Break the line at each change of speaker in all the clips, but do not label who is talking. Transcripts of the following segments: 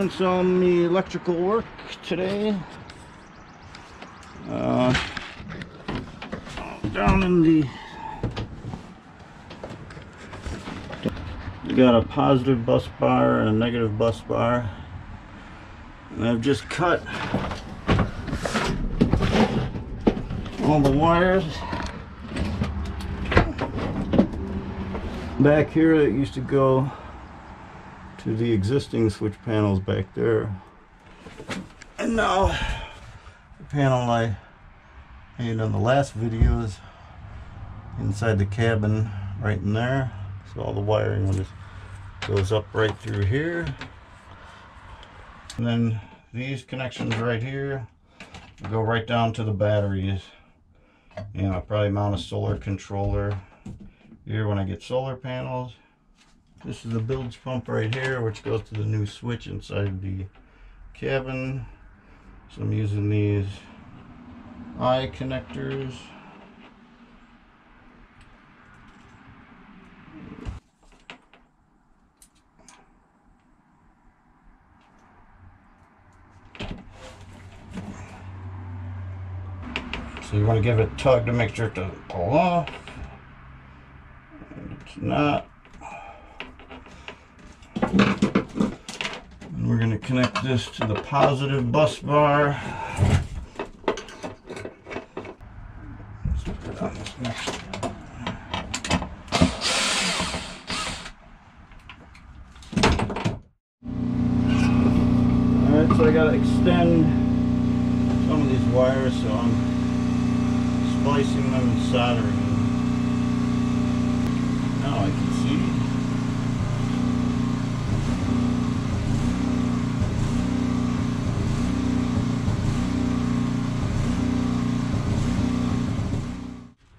doing some electrical work today. Uh, down in the we got a positive bus bar and a negative bus bar and I've just cut all the wires back here that used to go to the existing switch panels back there. And now the panel I made on the last video is inside the cabin right in there. So all the wiring just goes up right through here. And then these connections right here go right down to the batteries. And I'll probably mount a solar controller here when I get solar panels. This is the bilge pump right here, which goes to the new switch inside the cabin. So I'm using these eye connectors. So you want to give it a tug to make sure it doesn't pull off. And it's not. We're going to connect this to the positive bus bar. Alright, so I gotta extend some of these wires, so I'm splicing them and soldering them. Now I can see.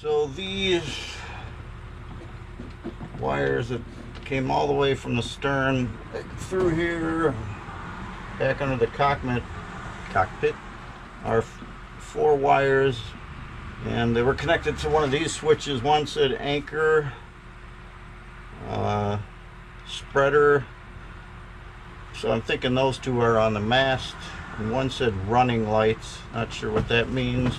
So these wires that came all the way from the stern through here back under the cockpit. Cockpit? Are four wires and they were connected to one of these switches. One said anchor uh, spreader. So I'm thinking those two are on the mast. And one said running lights. Not sure what that means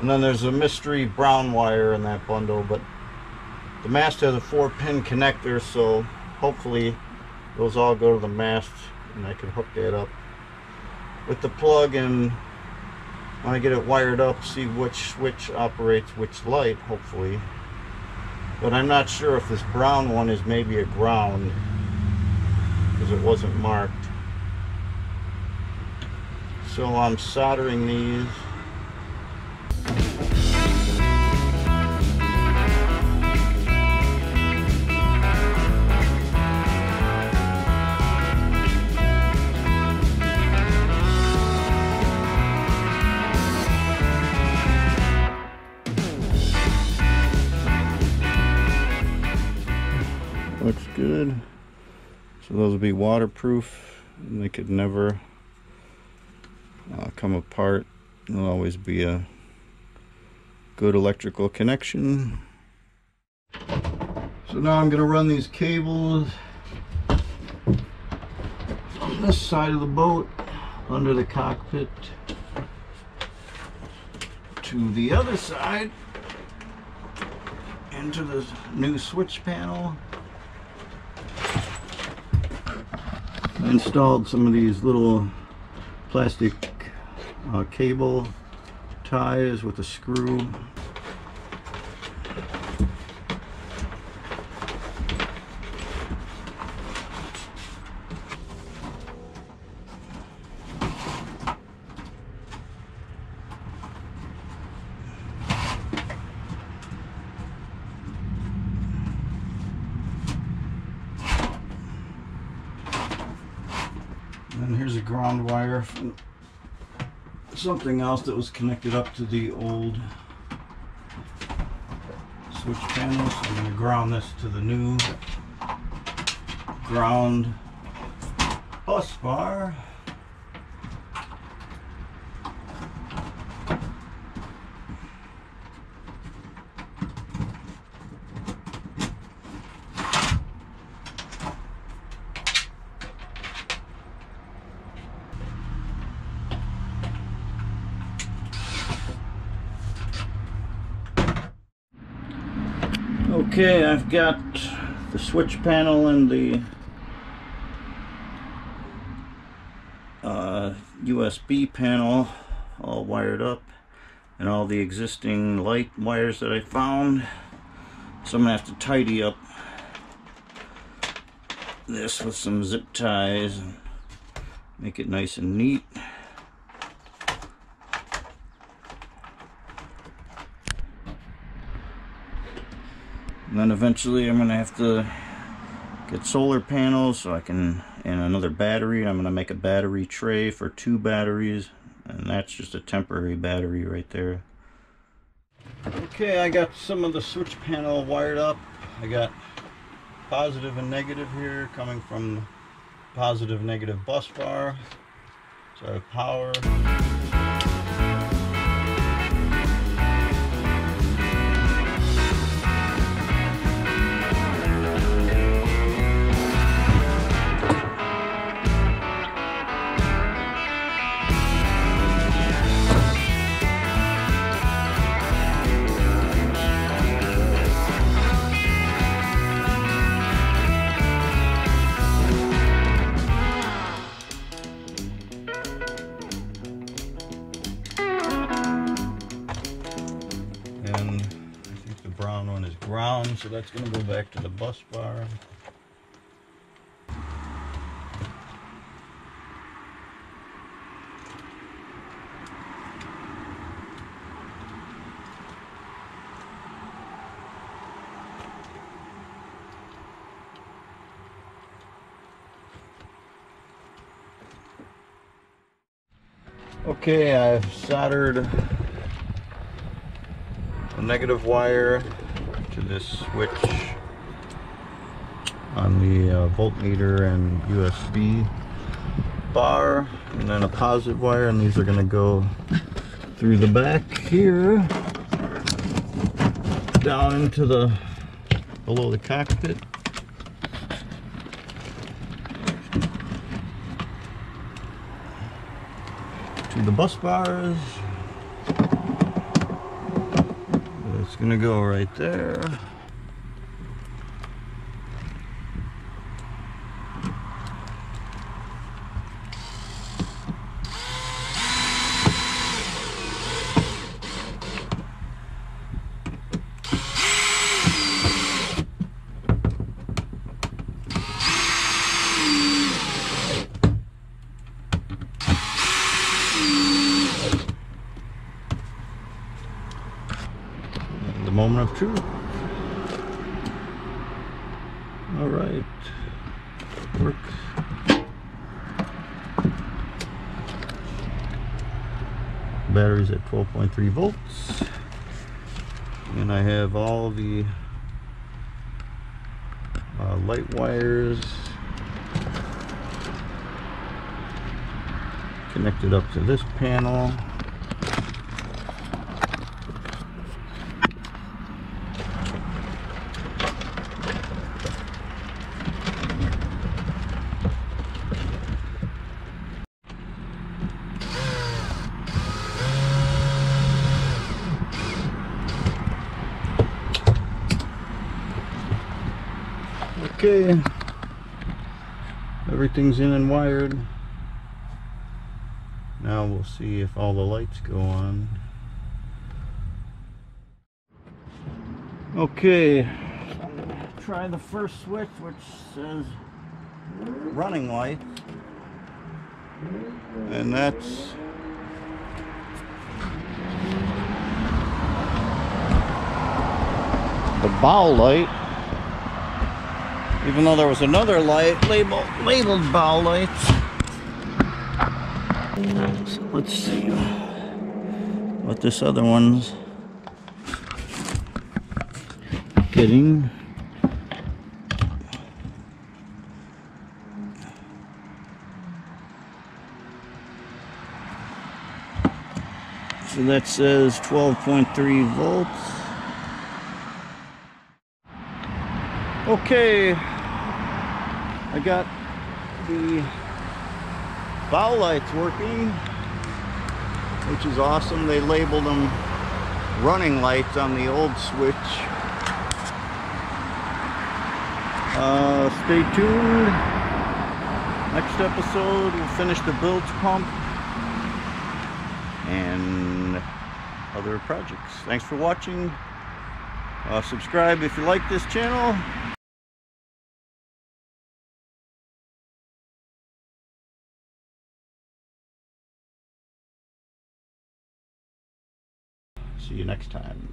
and then there's a mystery brown wire in that bundle but the mast has a four pin connector so hopefully those all go to the mast and I can hook that up with the plug. And when I get it wired up see which switch operates which light hopefully. But I'm not sure if this brown one is maybe a ground because it wasn't marked. So I'm soldering these those will be waterproof and they could never uh, come apart. There'll always be a good electrical connection. So now I'm going to run these cables on this side of the boat under the cockpit to the other side into the new switch panel I installed some of these little plastic uh, cable ties with a screw Ground wire from something else that was connected up to the old switch panel. So I'm going to ground this to the new ground bus bar. Okay, I've got the switch panel and the uh, USB panel all wired up and all the existing light wires that I found. So I'm going to have to tidy up this with some zip ties and make it nice and neat. And then eventually I'm going to have to get solar panels so I can, and another battery. I'm going to make a battery tray for two batteries. And that's just a temporary battery right there. Okay, I got some of the switch panel wired up. I got positive and negative here coming from positive negative bus bar. So power. And I think the brown one is ground, so that's gonna go back to the bus bar. Okay, I've soldered negative wire to this switch on the uh, voltmeter and USB bar and then a positive wire and these are going to go through the back here down into the below the cockpit. To the bus bars It's gonna go right there. Of. All right, works. Battery's at 12.3 volts, and I have all the uh, light wires connected up to this panel. Okay, everything's in and wired. Now we'll see if all the lights go on. Okay, try the first switch which says running lights. And that's the bow light. Even though there was another light labeled labeled bow lights. So let's see uh, what this other one's getting. So that says 12.3 volts. Okay, I got the bow lights working, which is awesome. They labeled them running lights on the old switch. Uh, stay tuned. Next episode, we'll finish the bilge pump and other projects. Thanks for watching. Uh, subscribe if you like this channel. You next time.